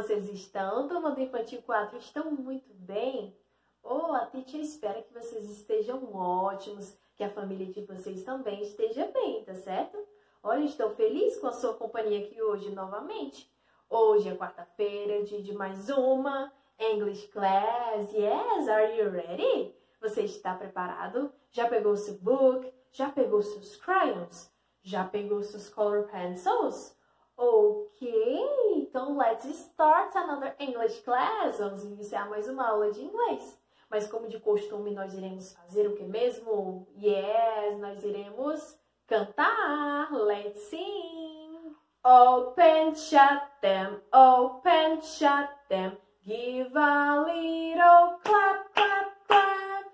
vocês estão? Turma do Infantil 4 estão muito bem? Oh, a Titi espera que vocês estejam ótimos, que a família de vocês também esteja bem, tá certo? Olha, estou feliz com a sua companhia aqui hoje novamente. Hoje é quarta-feira, dia de mais uma English class. Yes, are you ready? Você está preparado? Já pegou seu book? Já pegou seus crayons? Já pegou seus color pencils? Ok, então let's start another English class. Vamos iniciar mais uma aula de inglês. Mas como de costume, nós iremos fazer o que mesmo? Yes, nós iremos cantar. Let's sing. Open, shut them, open, shut them. Give a little clap, clap, clap.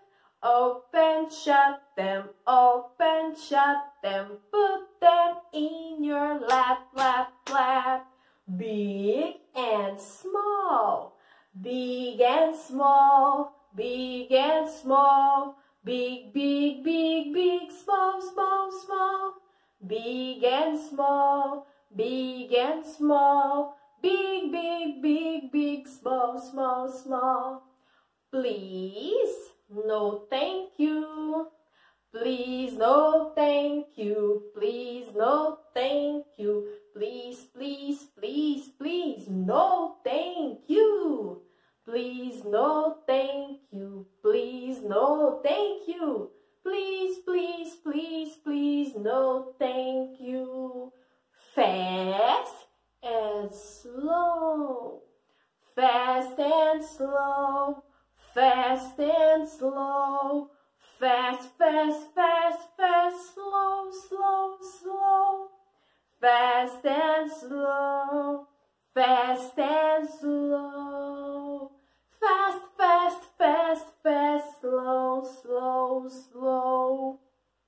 Open, shut them, open, shut them. Put them in your lap, lap, lap. Big and small, big and small, big and small. Big, big, big, big, small, small, small. Big and small, big and small. Big, big, big, big, small, small, small. Please, no thank you. Please, no thank you. Please, no thank you. Please, please, please, please, no thank you. Please, no thank you. Please, no thank you. Please, please, please, please, no thank you. Fast and slow. Fast and slow. Fast and slow. Fast, fast, fast, fast, slow, slow, slow. Fast and slow. Fast and slow. Fast, fast, fast, fast, slow, slow, slow.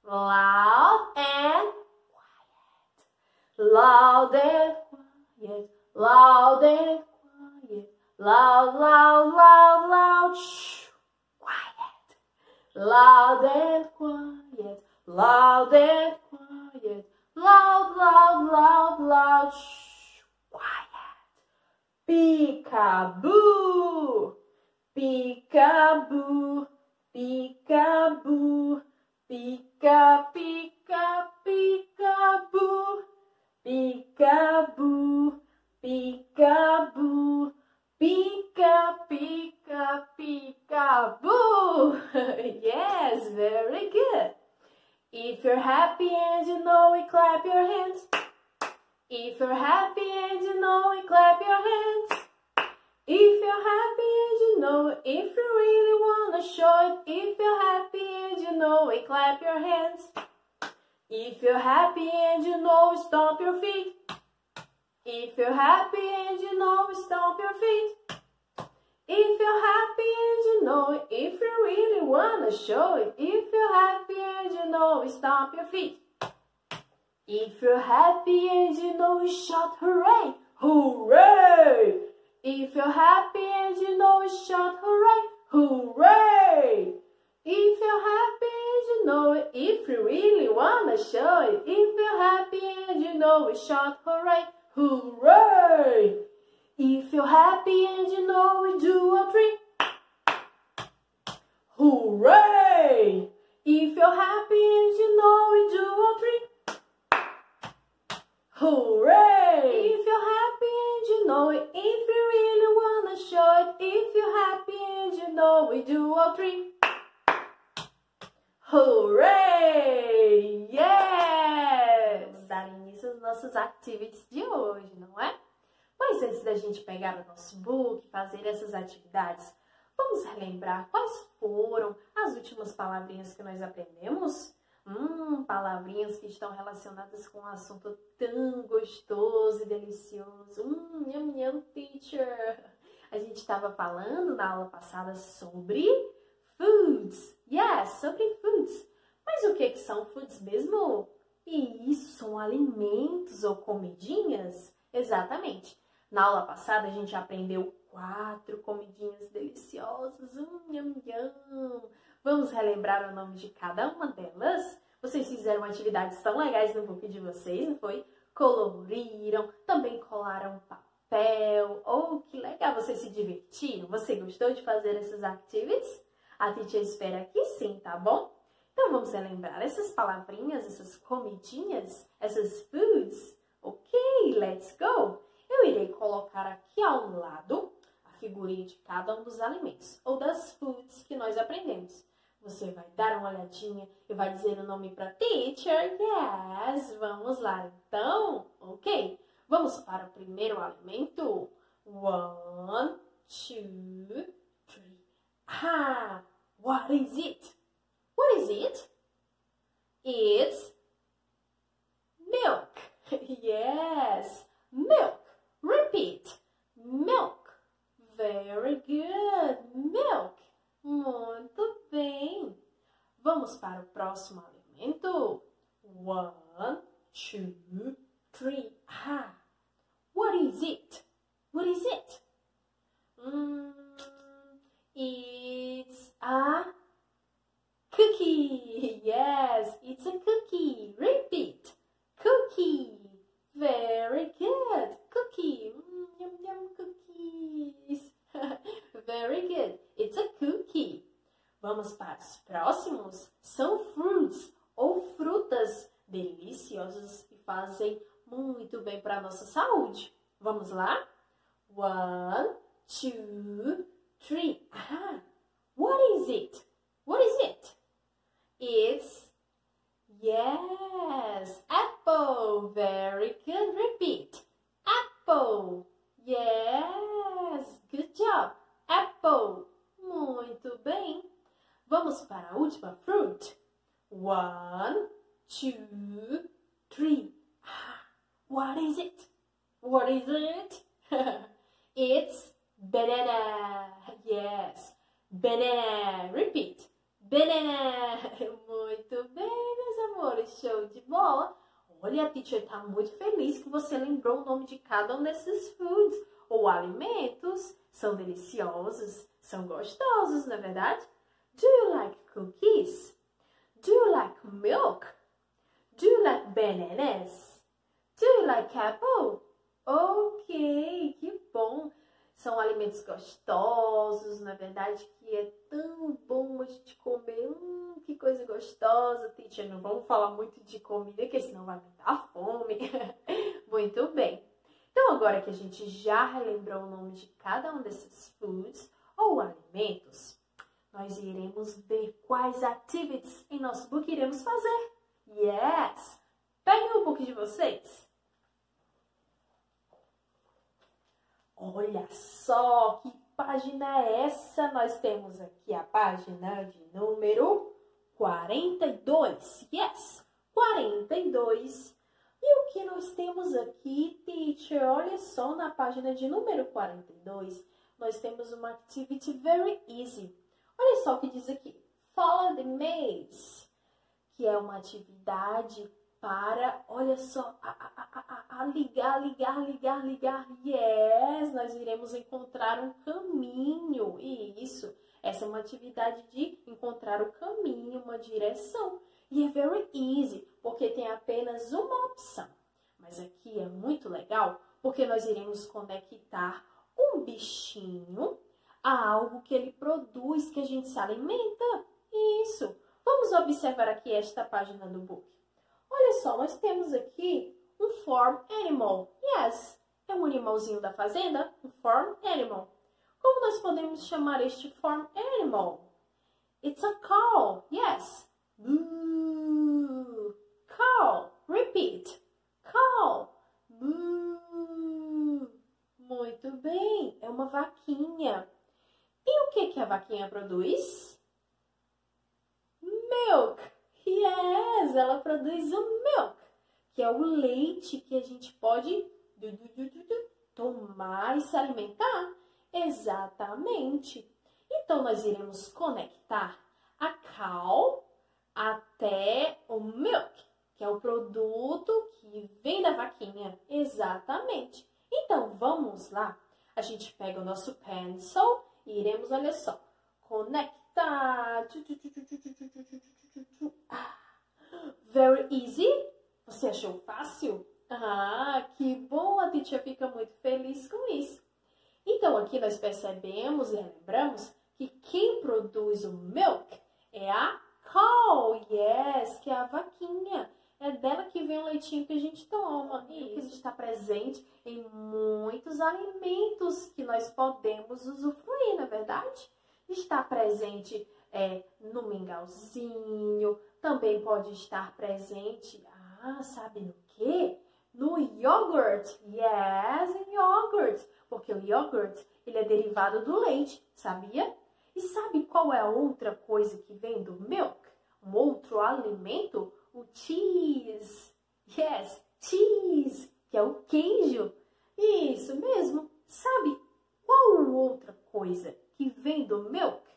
Loud and quiet. Loud and quiet. Loud and quiet. Loud, loud, loud, loud. Shh. Quiet. Loud and quiet. Loud and. Loud, loud, loud. Shh. Quiet. Peekaboo. Peekaboo. Peekaboo. Pika, pika, peekaboo. Peekaboo, peekaboo, pika, pika, peekaboo. yes, very good. If you're happy and you know it, clap your hands. If you're happy and you know it, clap your hands. If you're happy and you know it, if you really wanna show it, if you're happy and you know it, clap your hands. If you're happy and you know it, stomp your feet. If you're happy and you know it, stomp your feet. If you're happy and you know it, if you really wanna show it, if you're happy and you know it, stomp your feet. If you're happy and you know it, shout hooray, hooray! If you're happy and you know it, shout hooray, hooray! If you're happy and you know it, if you really wanna show it, if you're happy and you know it, shout hooray, hooray! If you're happy and you know it, do a three, hooray! If you're happy and you know it, do a three, hooray! If you're happy and you know it, if you really wanna show it, if you're happy and you know it, do a three. Hooray! Yes! Vamos dar início aos nossos activities de hoje, não é? Mas antes da gente pegar o nosso book e fazer essas atividades, vamos relembrar quais foram as últimas palavrinhas que nós aprendemos? Hum, palavrinhas que estão relacionadas com um assunto tão gostoso e delicioso. Hum, nham, nham, teacher! A gente estava falando na aula passada sobre foods. Yes, sobre foods. Mas o que, que são foods mesmo? E isso são alimentos ou comidinhas? Exatamente. Na aula passada a gente aprendeu quatro comidinhas deliciosas. Hum, nham, nham. Vamos relembrar o nome de cada uma delas? Vocês fizeram atividades tão legais no book de vocês, não foi? Coloriram, também colaram papel. Oh, que legal! Vocês se divertiram? Você gostou de fazer essas activities? A teacher espera que sim, tá bom? Então vamos relembrar essas palavrinhas, essas comidinhas, essas foods. Ok, let's go! Eu irei colocar aqui ao lado a figurinha de cada um dos alimentos ou das foods que nós aprendemos. Você vai dar uma olhadinha e vai dizer o nome para teacher. Yes, vamos lá então. Ok, vamos para o primeiro alimento. One, two, three. Ah, what is it? What is it? It's milk. yes, milk. Milk. Very good. Milk. Muito bem. Vamos para o próximo alimento. One, two, three. Ah, what is it? What is it? Muito bem para a nossa saúde. Vamos lá? One, two, three. Ah, what is it? What is it? It's, yes, apple. Very good. Repeat. Apple. Yes, good job. Apple. Muito bem. Vamos para a última fruit. One, two, three. What is it? What is it? it's banana. Yes, banana. Repeat. Banana. Muito bem, meus amores. Show de bola. Olha, a teacher está muito feliz que você lembrou o nome de cada um desses foods ou alimentos. São deliciosos, são gostosos, não é verdade? Do you like cookies? Do you like milk? Do you like bananas? Do you like apple? Ok, que bom! São alimentos gostosos, na verdade, que é tão bom a gente comer. Hum, que coisa gostosa, teacher. Não vamos falar muito de comida, que senão vai me dar fome. muito bem. Então, agora que a gente já relembrou o nome de cada um desses foods ou alimentos, nós iremos ver quais activities em nosso book iremos fazer. Yes! Peguem o book de vocês. Olha só que página é essa? Nós temos aqui a página de número 42. Yes! 42. E o que nós temos aqui, teacher? Olha só na página de número 42. Nós temos uma activity very easy. Olha só o que diz aqui. Follow the maze, que é uma atividade para, olha só, a, a, a, a, ligar, ligar, ligar, ligar. Yes, nós iremos encontrar um caminho. Isso, essa é uma atividade de encontrar o caminho, uma direção. E é very easy, porque tem apenas uma opção. Mas aqui é muito legal, porque nós iremos conectar um bichinho a algo que ele produz, que a gente se alimenta. Isso. Vamos observar aqui esta página do book. Olha só, nós temos aqui um farm animal. Yes, é um animalzinho da fazenda, um farm animal. Como nós podemos chamar este farm animal? It's a cow. Yes. Boo. Cow. Repeat. Cow. Boo. Muito bem. É uma vaquinha. E o que, que a vaquinha produz? Milk. Yes, ela produz o milk, que é o leite que a gente pode tomar e se alimentar. Exatamente. Então, nós iremos conectar a cow até o milk, que é o produto que vem da vaquinha. Exatamente. Então, vamos lá. A gente pega o nosso pencil e iremos, olha só, conectar. Very easy? Você achou fácil? Ah, que bom! A tia fica muito feliz com isso. Então, aqui nós percebemos e lembramos que quem produz o milk é a cow, yes, que é a vaquinha. É dela que vem o leitinho que a gente toma. E isso está presente em muitos alimentos que nós podemos usufruir, não é verdade? Está presente é, no mingauzinho, também pode estar presente, ah, sabe no quê? No yogurt, yes, em yogurt, porque o yogurt ele é derivado do leite, sabia? E sabe qual é a outra coisa que vem do milk? Um outro alimento? O cheese. Yes, cheese, que é o queijo. Isso mesmo. Sabe qual outra coisa que vem do milk?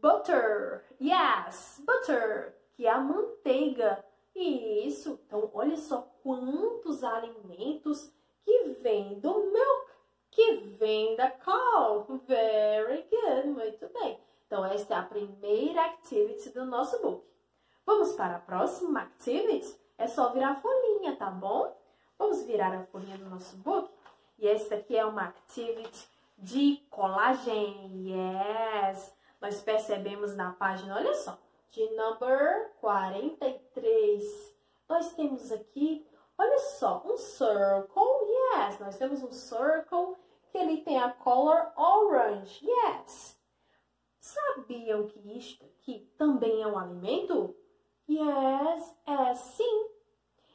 Butter. Yes, butter, que é a manteiga. Isso. Então, olha só quantos alimentos que vêm do milk, que vem da cow. Very good, muito bem. Então, esta é a primeira activity do nosso book. Vamos para a próxima activity? É só virar a folhinha, tá bom? Vamos virar a folhinha do nosso book? E esta aqui é uma activity de colagem. Yes! Nós percebemos na página, olha só, de number 43. Nós temos aqui, olha só, um circle, yes. Nós temos um circle que ele tem a color orange, yes. Sabiam que isto aqui também é um alimento? Yes, é sim.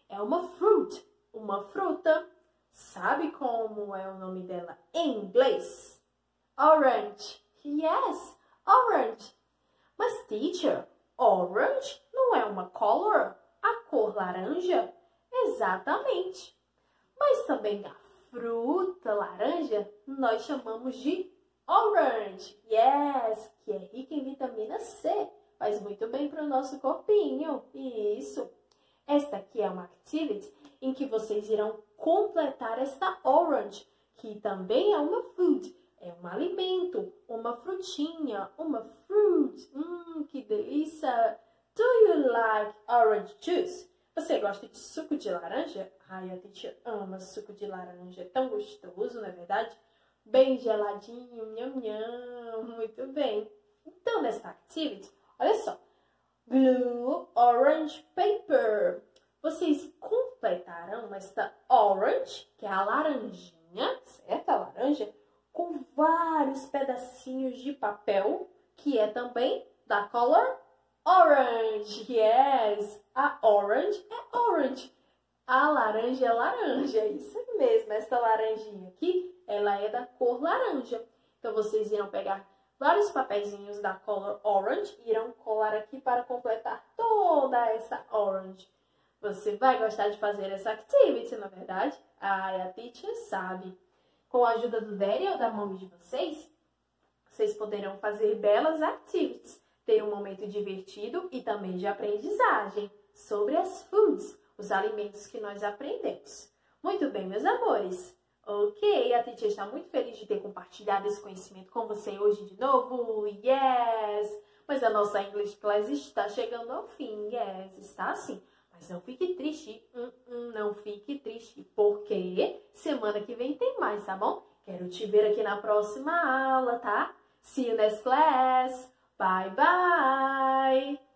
É uma fruit, uma fruta. Sabe como é o nome dela em inglês? Orange. Yes, orange. Mas, teacher, orange não é uma color? A cor laranja? Exatamente. Mas também a fruta laranja nós chamamos de orange. Yes, que é rica em vitamina C. Faz muito bem para o nosso corpinho. Isso. Esta aqui é uma activity em que vocês irão completar esta orange, que também é uma food um alimento, uma frutinha, uma fruit. Hum, que delícia! Do you like orange juice? Você gosta de suco de laranja? Ai, a gente ama suco de laranja. É tão gostoso, não é verdade? Bem geladinho, nham, nham. Muito bem. Então, nessa activity, olha só. Blue Orange Paper. Vocês completarão esta orange, que é a laranjinha, certo? A laranja com vários pedacinhos de papel, que é também da color orange. Yes, a orange é orange. A laranja é laranja, isso mesmo. Essa laranjinha aqui, ela é da cor laranja. Então, vocês irão pegar vários papeizinhos da color orange e irão colar aqui para completar toda essa orange. Você vai gostar de fazer essa activity, na é verdade? Ai, a teacher sabe com a ajuda do daddy ou da mãe de vocês, vocês poderão fazer belas activities, ter um momento divertido e também de aprendizagem sobre as foods, os alimentos que nós aprendemos. Muito bem, meus amores. Ok, a Titia está muito feliz de ter compartilhado esse conhecimento com você hoje de novo. Yes! Mas a nossa English Class está chegando ao fim. Yes, está assim. Mas não fique triste, hum, hum, não fique triste, porque semana que vem tem mais, tá bom? Quero te ver aqui na próxima aula, tá? See you next class. Bye, bye!